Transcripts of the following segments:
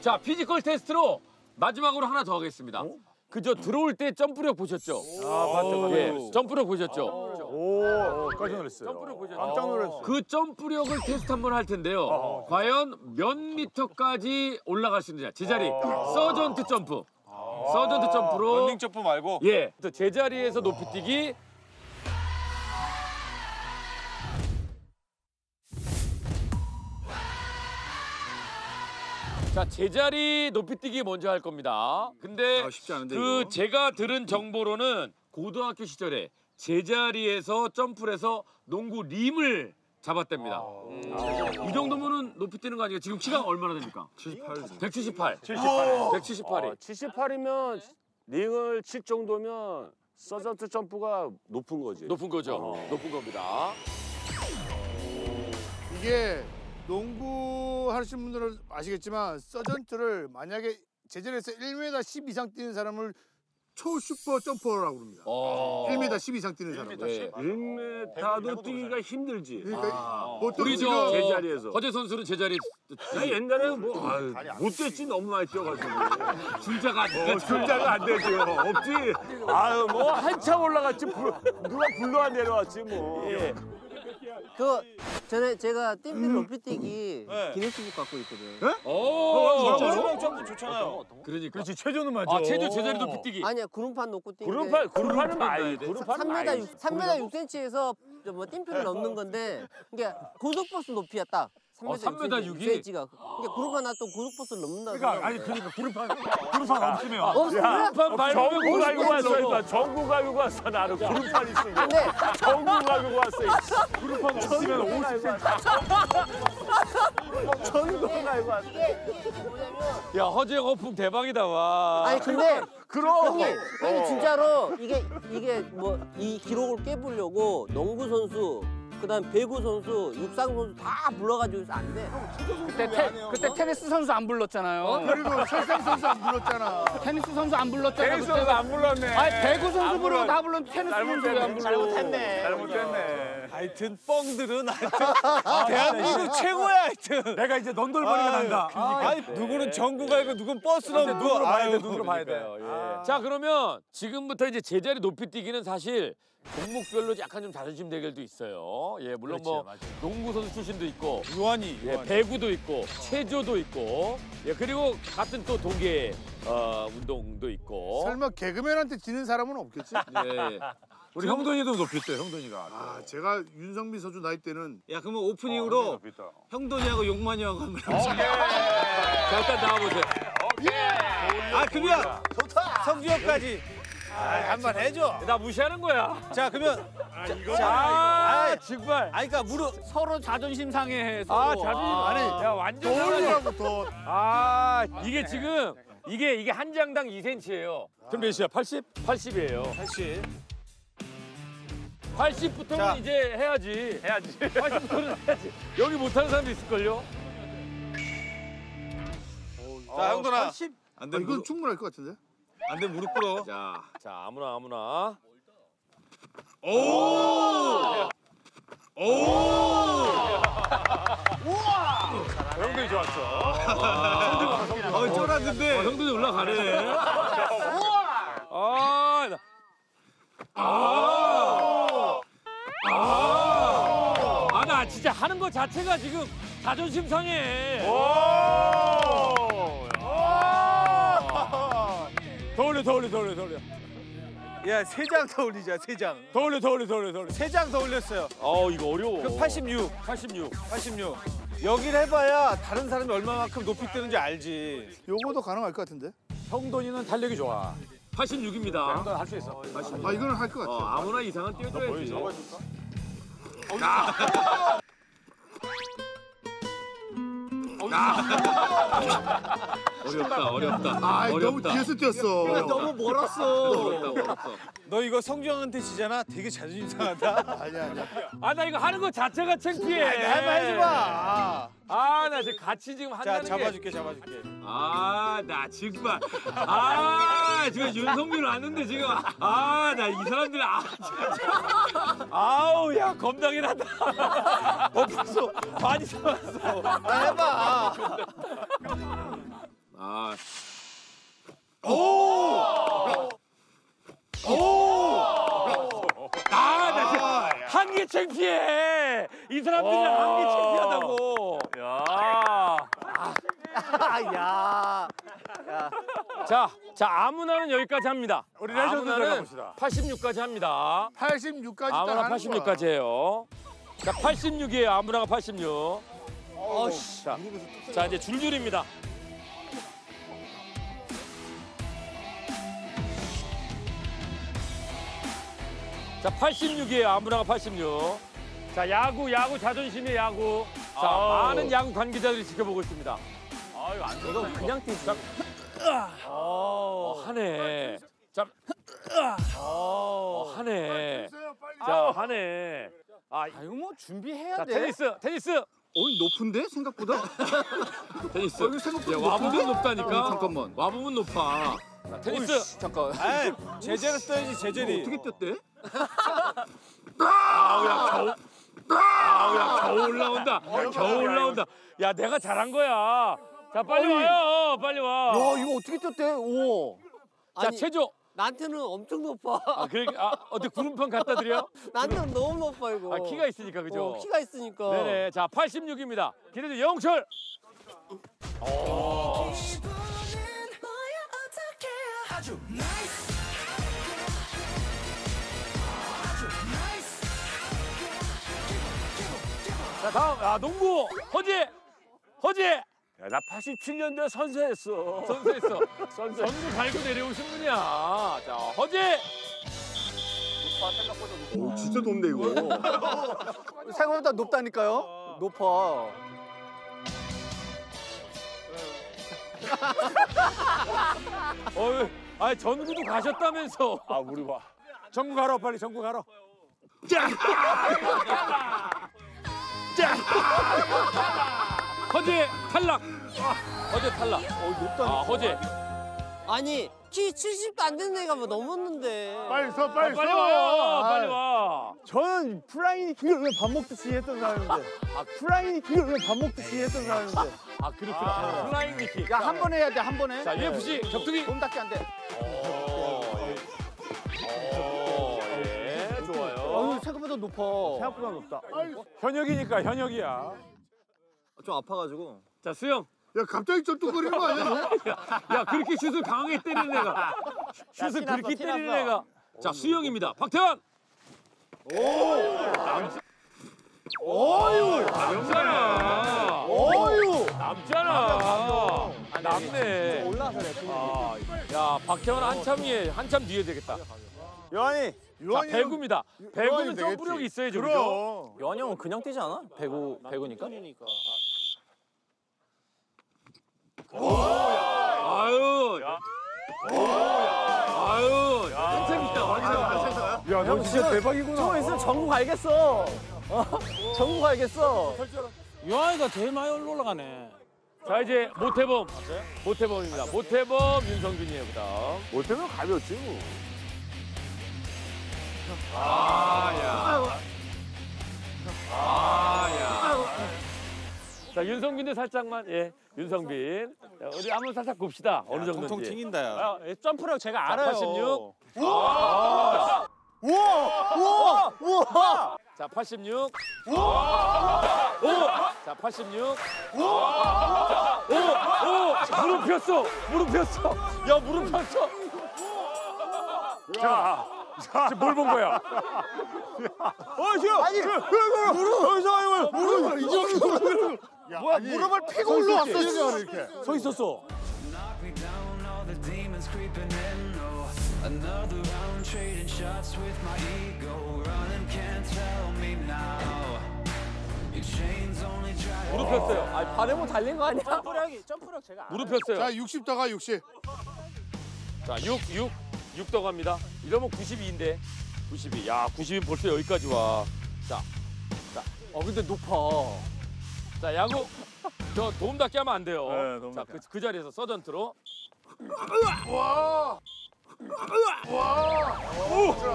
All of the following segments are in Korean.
자, 피지컬 테스트로 마지막으로 하나 더 하겠습니다. 그저 들어올 때 점프력 보셨죠? 아, 맞죠, 맞죠. 예, 점프력 보셨죠? 오, 깜짝 놀랐어요. 점프력 보셨죠? 깜짝 놀랐어. 그 점프력을 테스트 한번 할 텐데요. 과연 몇 미터까지 올라갈 수 있느냐? 제자리 서전트 점프. 서전트 점프로 running 점프 말고 예, 또 제자리에서 높이 뛰기. 자, 제자리 높이 뛰기 먼저 할 겁니다. 근데 아, 쉽지 않은데, 그 이거. 제가 들은 정보로는 고등학교 시절에 제자리에서 점프를 해서 농구 림을 잡았답니다. 이 정도면은 높이 뛰는 거 아니에요? 지금 키가 얼마나 됩니까? 78. 178. 178 이. 78이면 링을 칠 정도면 서전트 점프가 높은 거지. 높은 거죠. 높은 겁니다. 이게 농구 하시는 분들은 아시겠지만 서전트를 만약에 제자리에서 1m 10 이상 뛰는 사람을 초슈퍼 점퍼라고 그럽니다. 어. 1m 10 이상 뛰는 사람. 네. 1m도 뛰기가 힘들지. 그러니까 보통 우리 지금 저 제자리에서. 허재 선수는 제자리 아, 옛날에는 뭐 아유, 못 됐지 너무 많이 뛰어가지고. 줄자가 안 어, 돼가지고. 줄자가 안 되죠. 없지. 아유 뭐 한참 올라갔지. 불, 누가 불러와 내려왔지 뭐. 예. 그 전에 제가 띵필 높이 뛰기 네. 기네스북 갖고 있거든. 오, 런닝 점프 좋잖아요. 그러니까. 그렇지, 최저는 맞아. 아, 체조 제자리 높이 뛰기. 아니야 구름판 놓고 뛰는데 구름판 구름판은 많이. 돼. 구름판은 3m 많이. 6, 3m 6cm에서 뭐 띵필을 넘는 건데 이게 고속버스 높이야 딱. 3m, 어, 3m 6 이? 6cm가. 그러니까 구름판 나또 고속버스를 넘는다. 그러니까, 아니, 그러니까 구름판, 구름판 없으면. 없으면 구름판 밟으면 전국 가지고 왔어. 이거. 전국 가지고 왔어, 나는 구름판 있으니까. 근데 전국 가지고 왔어. 이 구름판 없으면 50cm. 전국 가지고 왔어. 이게 이게 뭐냐면 야, 허재 거품 대박이다, 와. 아니 근데 그럼. 형님, 형님 진짜로 이게 이게 뭐 이 기록을 깨보려고 농구 선수, 그다음 배구 선수, 육상 선수 다 불러가지고 해서 안 돼. 그때, 테, 그때 테니스 선수 안 불렀잖아요. 그리고 설상 선수 안 불렀잖아. 테니스 선수 안 불렀잖아요. 테니스 선수 안 불렀네. 아니 배구 선수 부르고 불렀- 다 불렀는데 테니스 선수 왜 안 불러? 잘못했네. 잘못했네. 하여튼 뻥들은 하여튼 대한민국 최고야 하여튼. 내가 이제 넌돌머리가 난다. 아, 니 누구는 전국 알고 누구는 버스 넘고. 눈으로 봐야 돼, 눈으로 봐야 돼. 자, 그러면 지금부터 이제 제자리 높이 뛰기는 사실 종목별로 약간 좀 자존심 대결도 있어요. 예, 물론 뭐 농구 선수 출신도 있고 유한이. 예, 유한이. 배구도 있고 체조도 있고 예, 그리고 같은 또 동계 어, 운동도 있고 설마 개그맨한테 지는 사람은 없겠지? 예. 우리 형돈이도 높이 뛰어, 형돈이가. 아, 제가 윤성민 선수 나이 때는 야 그러면 오프닝으로 형돈이하고 용만이하고 한번 해보자. 자, 일단 나와보세요. 아 그러면 성주혁까지 아, 한번 해줘. 나 무시하는 거야. 자 그러면 아, 정말. 아니 그러니까 무릎 서로 자존심 상해해서. 아, 자존심. 아니, 야, 완전. 돌이라고 더. 아, 이게 지금 이게 이게 한 장당 2cm예요. 그럼 몇이야? 80? 80이에요. 다시 80부터는 자. 이제 해야지. 해야지. 80부터는 해야지. 여기 못하는 사람도 있을걸요? 자 형돈아. 아, 이건 충분할 것 같은데? 안돼 무릎 꿇어. 자, 자 아무나 아무나. 형들이 좋았어. 어 쫄았는데. 어, 형들이 올라가네. 아, 나. 아. 하는 거 자체가 지금 자존심 상해. 더 올려, 더 올려, 더 올려, 더 올려. 야 세 장 더 올리자 세 장. 더 올려, 더 올려, 더 올려, 더 올려. 세 장 더 올렸어요. 어, 이거 어려워. 그 86, 86. 86. 여기를 해봐야 다른 사람이 얼마만큼 높이 뜨는지 알지. 요거도 가능할 것 같은데? 형돈이는 탄력이 좋아. 86입니다. 할 수 있어. 아, 이거는 할것 어, 같아. 아무나 이상은 띄워줘야지. 어렵다, 어렵다. 아, 너무 어렵다. 뒤에서 뛰었어. 너무 멀었어. 어렵다, 어렵다. 너 이거 성주형한테 지잖아. 되게 자존심 상하다. 아니야, 아니야. 아, 나 이거 하는 거 자체가 창피해. 해봐 해봐. 아, 나 지금 같이 지금 한다는 게. 잡아줄게, 잡아줄게. 아, 나 정말. 아, 아, 지금 윤성민 왔는데 지금. 아, 아 나 이 사람들 아, 진짜. 아우, 야, 겁나긴 한다. 없었어. 많이 잡았어. 나 해봐. 아. 오! 오! 창피해. 이 사람들이랑 한게 창피하다고. 야. 야. 자, 자 아무나는 여기까지 합니다. 우리 레전드 아무나는 들어가봅시다. 86까지 합니다. 86까지 아무나 86까지 해요. 자, 86이에요. 아무나가 86. 자, 자, 이제 줄줄입니다. 자, 86이에요. 아무나가 86. 자, 야구, 야구 자존심의 야구. 자, 아우. 많은 야구 관계자들이 지켜보고 있습니다. 아유 안 이거 그냥 뛰지. 어, 하네. 자, 어, 하네. 자, 하네. 아, 이거 뭐 준비해야 자, 돼. 테니스, 테니스. 어이 높은데 생각보다? 테니스. 어, 이거 생각보다 야, 와보면 높은데? 높다니까. 어, 잠깐만. 와보면 높아. 자, 테니스. 잠깐. 아이, 제재를 써야지 제재리. 어떻게 뛰었대? 아우, 야, 겨우. 아우, 야, 겨우 올라온다. 겨우 올라온다. 야, 내가 잘한 거야. 자, 빨리 와요. 빨리 와. 야, 이거 어떻게 뛰었대? 오. 자, 아니, 체조. 나한테는 엄청 높아. 아, 그래, 아, 어때 구름판 갖다 드려? 나한테는 너무 높아 이거. 아, 키가 있으니까, 그죠? 어, 키가 있으니까. 네네. 자, 86입니다. 기대돼, 영철. 자, 다음. 아, 농구. 허재. 허재. 야, 나 87년도에 선수했어. 선수했어. 선수. 전부 갈고 내려오신 분이야. 자, 허재. 오 진짜 높네 이거. 생각보다 높다니까요. 높아. 어이, 아, 전구도 가셨다면서. 아 우리 와. 전구 가러 빨리 전구 가러. 허재 탈락. 허재 탈락. 어, 높다. 아, 허재. 아니 키 70도 안 되는 애가 뭐 넘었는데. 빨리 서 빨리 서. 빨리 와요. 빨리 와. 저는 플라잉 킥을 왜 밥 먹듯이 했던 사람인데. 아, 플라잉 킥을 왜 밥 먹듯이 했던 사람인데. 아, 그렇구나. 플라잉 니키. 야한 번 해야 돼 한번 해. 자, UFC 격투기. 몸답게 안 돼. 높아. 생각보다 높다. 현역이니까 현역이야. 좀 아파가지고. 자, 수영. 야 갑자기 쩔뚝거리는 거 아니야? 너? 야, 그렇게 슛을 강하게 때리는 애가. 슛을 그렇게 때리는 애가. 자, 수영입니다. 박태환. 오! 남잖아. 어유. 남잖아. 남네. 올라서 아, 야, 박태환 한참 위에, 한참 뒤에 되겠다. 요한이. 자, 요한이 배구입니다. 배구는 되겠지. 점프력이 있어야죠, 그죠? 그럼. 요한이 형은 그냥 뛰지 않아? 배구 배구니까. 아유. 아유. 한참이다, 한참이다. 야, 너 진짜 대박이구나. 저 있으면 전국 알겠어. 어? 전국 알겠어. 요한이가 제일 많이 올라가네. 자, 이제 모태범. 모태범입니다. 모태범 윤성균이에요, 그다음. 못 되면 가볍지 뭐. 아, 야. 아, 야. 자, 윤성빈도 살짝만, 예. 윤성빈. 자, 우리 한번 살짝 봅시다. 어느 정도인지. 통통 튕긴다, 야. 아, 점프력 제가 자, 알아요. 86. 우와! 우와! 자, 86. 오! 자, 86. 오! 오! 무릎 폈어. 무릎 폈어. 야, 무릎 폈어. 자, 지금 뭘 본 거야? 어, 지금! 아니, 무릎! 여기서, 이거, 무릎을, 이 정도로. 뭐야 무릎을 피고 올라왔어. 이렇게. 서 있었어. 무릎 폈어요. 아 발에뭐 달린 거 아니야? 점프력이 점프력 제가. 무릎 폈어요. 자 60 더가 60. 자, 6, 6. 6더 갑니다. 이러면 92인데. 92. 야, 90이 벌써 여기까지 와. 자, 어 근데 높아. 자, 야구. 저 도움 닫게 하면 안 돼요. 네, 도움 자. 그, 그 자리에서 서전트로. 와.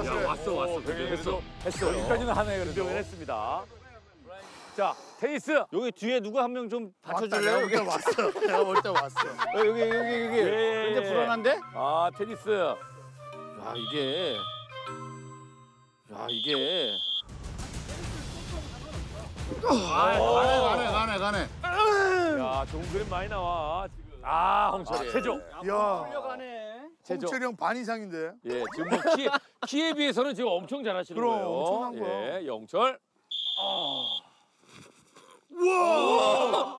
야, 왔어, 왔어. 됐어. 했어. 여기까지는 하네 그래도. 했습니다. 자, 테니스. 여기 뒤에 누구 한명 좀 받쳐줄래요? 볼때 왔어. 내가 볼 때 왔어. 어, 여기, 여기, 여기. 예. 이제 불안한데? 아, 테니스. 야, 이게. 야, 이게. 가네 가네 가네. 야 좋은 그림 많이 나와. 지금. 아 홍철이. 최종. 야 최종. 홍철이 형 반 이상인데. 예, 지금 뭐 키, 키에 비해서는 지금 엄청 잘하시는 그럼, 거예요. 엄청난 거야. 예, 영철. 와!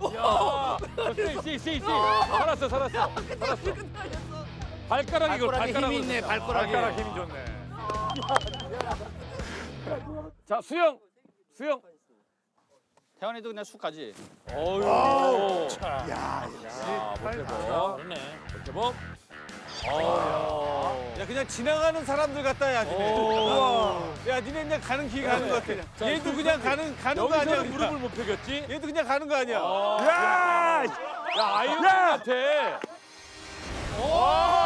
와! 씨, 씨, 씨, 씨. 살았어, 살았어. 살았어. 발가락이 이걸 발가락 힘이 있네, 발가락이. 발가락 힘이 좋네. 자, 수영. 수영. 태환이도 그냥 쑥 가지. 어유. 야, 야, 못해봐. 그러네. 못해봐. 야 그냥 지나가는 사람들 같다 야 니네. 야 니네 그냥 가는 길 가는 거 같아. 얘도 그냥 가는 가는 거 아니야. 여기서는 무릎을. 못 펴겼지? 얘도 그냥 가는 거 아니야. 야! 야, 아이언 같아. 와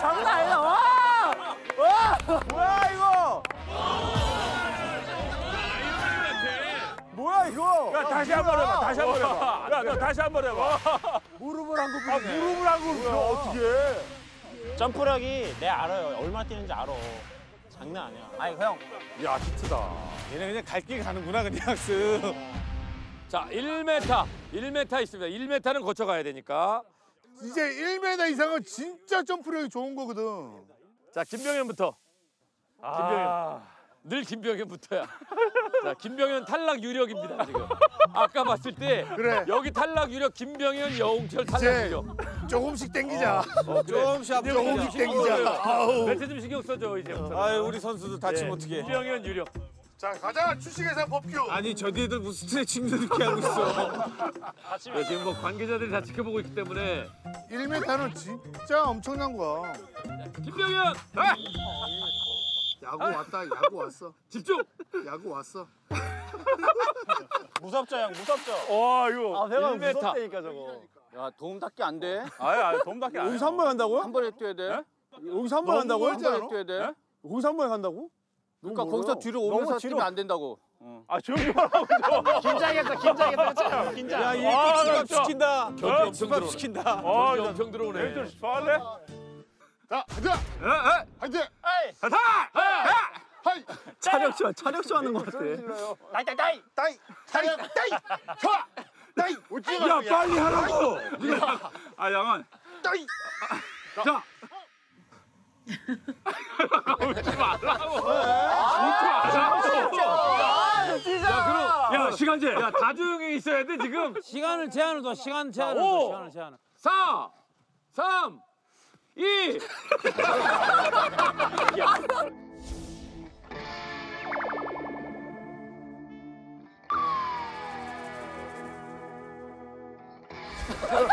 장난 아니다. 와. 뭐야 이거? 뭐야 이거? 야 다시 한 번 해봐. 다시 한 번 해봐. 야 너 다시 한 번 해봐. 무릎을 한거 아 무릎을 한거 그려 어떻게? 점프력이 내 알아요. 얼마나 뛰는지 알아. 장난 아니야. 아니 형. 야 히트다. 얘네 그냥 갈 길 가는구나 그냥 쓱. 자, 1m. 1m 있습니다. 1m는 거쳐 가야 되니까. 이제 1m 이상은 진짜 점프력이 좋은 거거든. 자, 김병현부터. 아. 늘 김병현부터야. 자, 김병현 탈락 유력입니다, 지금. 아까 봤을 때 그래. 여기 탈락 유력 김병현, 여홍철 탈락 유력. 조금씩 땡기자. 어, 그래. 조금씩 앞으로 조금씩 땡기자. 멘트 좀 신경 써줘, 이제. 아유 우리 선수들 다치면 어떡해. 김병현 유력. 자 가자 주식회사 법규. 아니 저 뒤에들 무슨 스트레칭도 이렇게 하고 있어. 네, 지금 뭐 관계자들이 다 지켜보고 있기 때문에 1m는 진짜 엄청난 거야. 김병현 아! 야구 왔다. 야구 왔어. 집중. 야구 왔어. 무섭죠 형 무섭죠. 와 이거. 아 내가 1m. 무섭다니까 저거. 야 도움 닫기 안 돼. 아예 아예 돈밖에 안. 여기서 한 번에 간다고요? 한 번에 뛰어야 돼. 여기서 한 번에 간다고요? 멀지 않아? 뛰어야 돼. 여기서 한 번에 간다고? 그러니까 거기서. 뒤로 오면서 뒤로. 뛰면 안 된다고. 아 조용히 하라고 좀. 긴장했다 긴장했다 긴장. 야얘 아, 또 집합. 시킨다. 경기 엄청 집합. 시킨다. 어, 나- 엄청 들어오네. 멘트 좋아할래? 자 가자. 에, 에. 화이팅. 가자! 하이. 차력쇼 차력쇼 하는 것 같아. 따이 따이 따이. 따이. 따이. 따이. 좋아. 따이. 야 빨리 하라고. 아 양한. 따이. 자. 웃지 말라고. 웃지 말라고. 야, 그럼 야 시간제. 야, 다 조용히 있어야 돼, 지금. 시간을 제한을 둬 시간 제한을 오! 둬 시간을 제한을. 4 3 2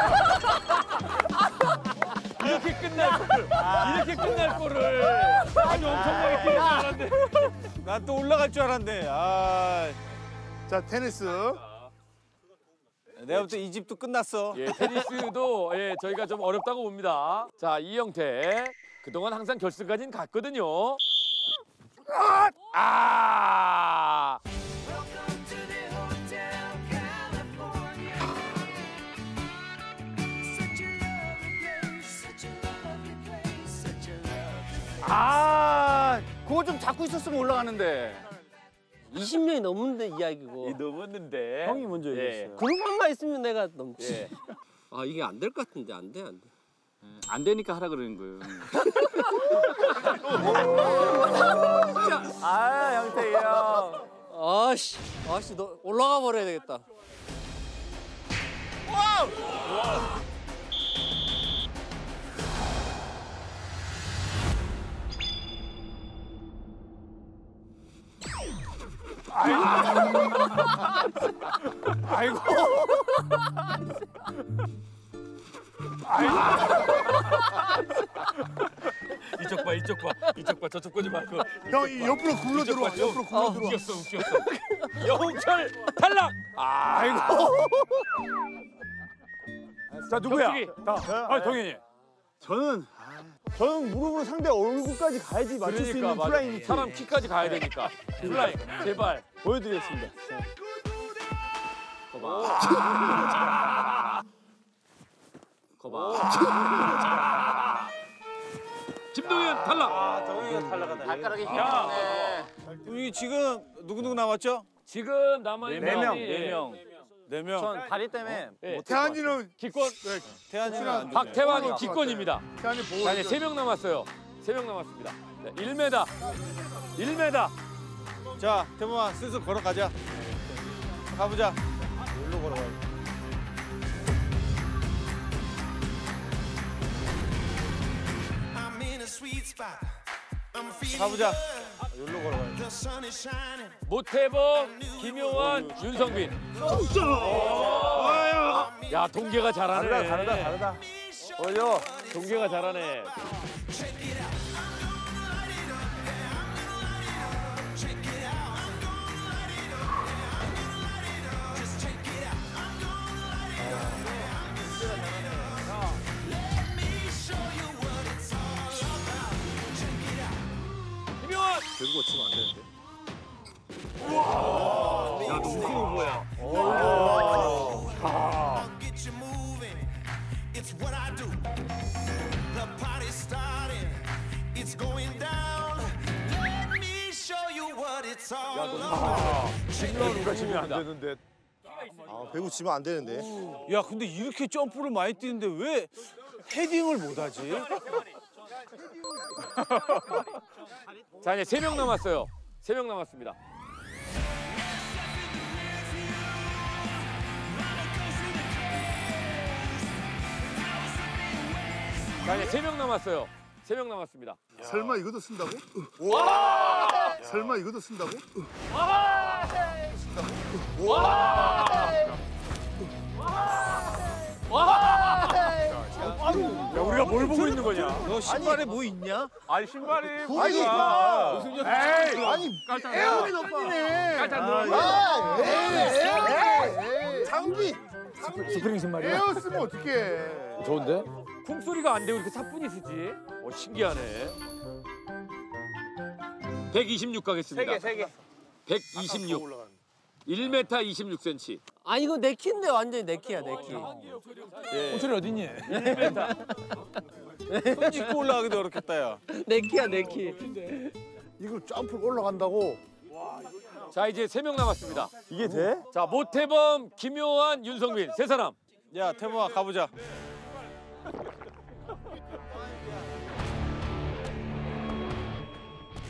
이렇게 끝날 거를 이렇게 끝날 거를 아주 엄청나게 뛰는 줄 알았는데 난 또 올라갈 줄 알았네. 아, 자 테니스. 내가 볼때 이 집도 끝났어. 예, 테니스도 예, 저희가 좀 어렵다고 봅니다. 자, 이영태. 그동안 항상 결승까지는 갔거든요. 아! 아 그거 좀 잡고 있었으면 올라가는데. 20년이 넘는데 이야기고. 넘었는데. 형이 먼저 예. 얘기했어요. 그룹만만 있으면 내가 넘지. 예. 아 이게 안 될 것 같은데 안 돼 안 돼. 안 되니까 하라 그러는 거예요. 아 형태이 형. 아씨 아씨 너 올라가 버려야 되겠다. 아이고. 이쪽 봐, 이쪽 봐, 이쪽 봐, 저쪽 보지 말고. 형 이 옆으로 굴러 들어와. 좀- 옆으로 굴러 들어와. 웃겼어, 웃겼어. 영철 탈락. 아, 아이고. 자 누구야? 다. 아 동현이. 저는 저는 무릎으로 상대 얼굴까지 가야지 맞출 수 그러니까 있는 맞아. flying knee kick 사람 키까지 가야 되니까. flying 제발. 보여드리겠습니다. 거봐. 김동현 탈락. 아, 동현이가 탈락하다. 발가락이 힘이 야. 좋네. 이 지금 누구누구 남았죠? 지금 남아 있는 네 명, 사람이 네 명. 네 명. 전 다리 때문에 예. 태환이는 기권 태환이는 안 되죠. 박태환이 기권입니다. 태환이 보고 자 이제 세명 남았어요. 세 명 남았습니다. 자, 1m. 1m. 자, 태범아 슬슬 걸어가자. 가보자. 여기로 걸어가. I'm in a sweet spot. I'm feeling 가보자. 여기로 걸어가. The sun is shining. 모태범, 김용환, 윤성빈. 야 동계가 잘하네. 다르다 다르다 다르다. 어여 동계가 잘하네. Me show you what it's all about. 김용환 지면 안 되는데. 아, 배구 치면 안 되는데. 야, 근데 이렇게 점프를 많이 뛰는데 왜 헤딩을 못 하지? 자 이제 세 명 남았어요. 세 명 남았습니다. 자 이제 세 명 남았어요. 세 명 남았습니다. 설마 이것도 쓴다고? 설마 이것도 쓴다고? 야 우리가 뭘 보고 있는 거냐? 너 신발에 뭐 있냐? 아니 신발이 아니, 에이, 아니, 에어리 덕분이네. 깔짝 늘어. 아, 에이, 에이, 에이, 장비. 스프링 신발이야. 에어 쓰면 어떡해. 좋은데? 쿵 소리가 안 되고 이렇게 사뿐히 쓰지? 어 신기하네. 126 가겠습니다. 세 개. 126. 1m 26cm. 아 이거 내 키인데 완전히 내 키야 내 키. 호철이 어딨니? 손 짚고 올라가기도 어렵겠다, 야. 내 키야 내 키. 이걸 점프 올라간다고? 자 이제 세 명 남았습니다. 이게 돼? 자 모태범, 김효환, 윤성빈 세 사람. 야, 태범아 가보자.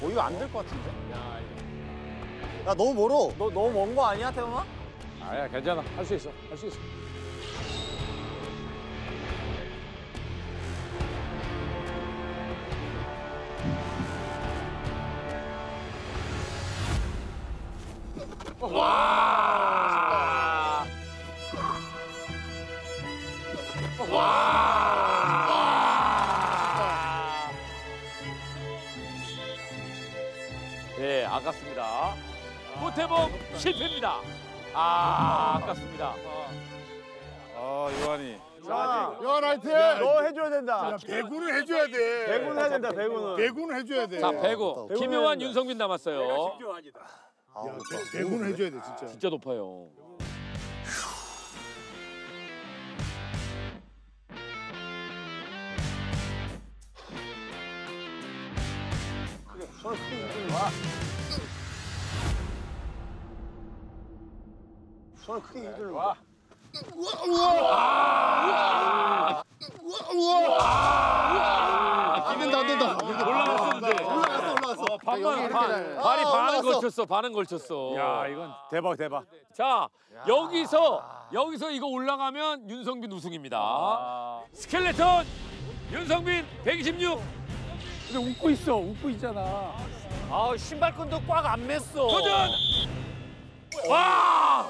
어, 이거 안 될 것 같은데? 야, 너무 멀어. 너 너무 먼 거 아니야, 태범아? 아야 괜찮아 할 수 있어 할 수 있어. 네 아깝습니다. 모태범 실패입니다. 아 아깝습니다. 아, 요한이. 야, 라이트. 너 해줘야 된다. 야, 배구는 해줘야 돼. 배구는 해야 된다 배구는. 배구는 해줘야 돼. 자 배구 김효환, 윤성빈 남았어요. 야, 배, 배구는 해줘야 돼, 진짜. 진짜 높아요. 손을 크게 휘둘러. 안 된다, 안 된다. 올라갔었는데. 올라갔어, 올라갔어. 반만 반, 발이 반은 걸쳤어. 반은 걸쳤어. 야 이건 대박 대박. 자 여기서 여기서 이거 올라가면 윤성빈 우승입니다. 스켈레톤 윤성빈 126 근데 웃고 있어 웃고 있잖아. 아, 신발끈도 꽉 안 맸어. 도전. 와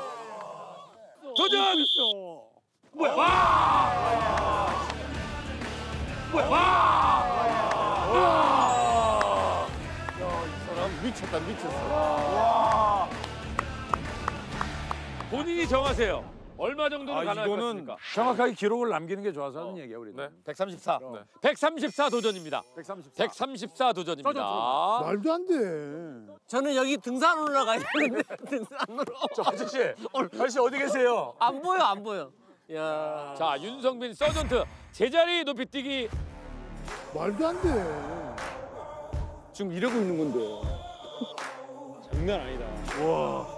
도전. 있어. 뭐야? 와. 뭐야? 와. 미쳤다, 미쳤어. 본인이 정하세요. 얼마 정도는 아, 가능할 것 이거는 같습니까? 정확하게 기록을 남기는 게 좋아서 하는 얘기야 우리. 네. 134. 134 도전입니다. 134. 134 도전입니다. 말도 안 돼. 저는 여기 등산 올라가야 되는데 등산으로 저 아저씨, 아저씨 어디 계세요? 안 보여 안 보여. 야. 자, 윤성빈 서전트 제자리 높이뛰기 말도 안 돼. 지금 이러고 있는 건데. 장난 아니다. 활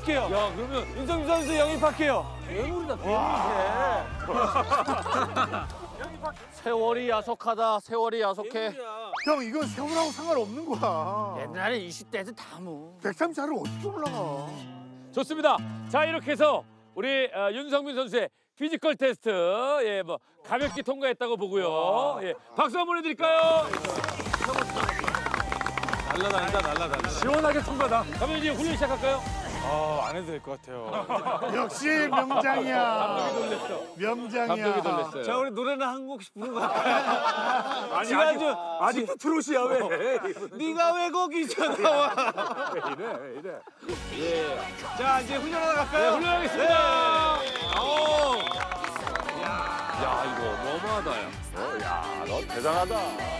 영입할게요. 야, 그러면 윤성빈 선수 영입할게요. 괴물이다 괴물이 세월이 야속하다. 세월이 야속해. 형 이건 세월하고 상관없는 거야. 옛날에 20대에도 다 뭐. 134를 어떻게 올라가? 좋습니다. 자, 이렇게 해서 우리 어, 윤성빈 선수의 피지컬 테스트 예, 뭐 가볍게 통과했다고 보고요. 예. 박수 한번 해 드릴까요? 날라다닌다 날라다닌다. 시원하게 통과다. 그러면 이제 훈련 시작할까요? 아, 안 해도 될 것 같아요. 역시 명장이야. 감독이 놀랬어. 명장이야. 감독이 놀랬어요. 자, 우리 노래는 한 곡씩 부른 거 같아. 아니 지난주 아직도 트롯이야 왜? 네가 왜 거기서 나와? 왜 이래 왜 이래? 자, 이제 훈련하러 네, 갈까요? 훈련하겠습니다. 오. 야, 이거 어마어마하다. 야. 야, 너 대단하다. 어.